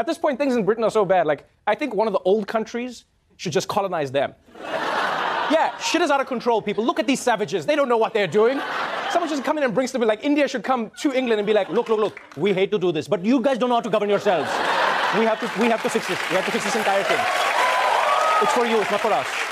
At this point, things in Britain are so bad. Like, I think one of the old countries should just colonize them. yeah, shit is out of control, people. Look at these savages. They don't know what they're doing. Someone should come in and bring stability. Like, India should come to England and be like, look, look, look, we hate to do this, but you guys don't know how to govern yourselves. We have to, we have to fix this. We have to fix this entire thing. It's for you, it's not for us.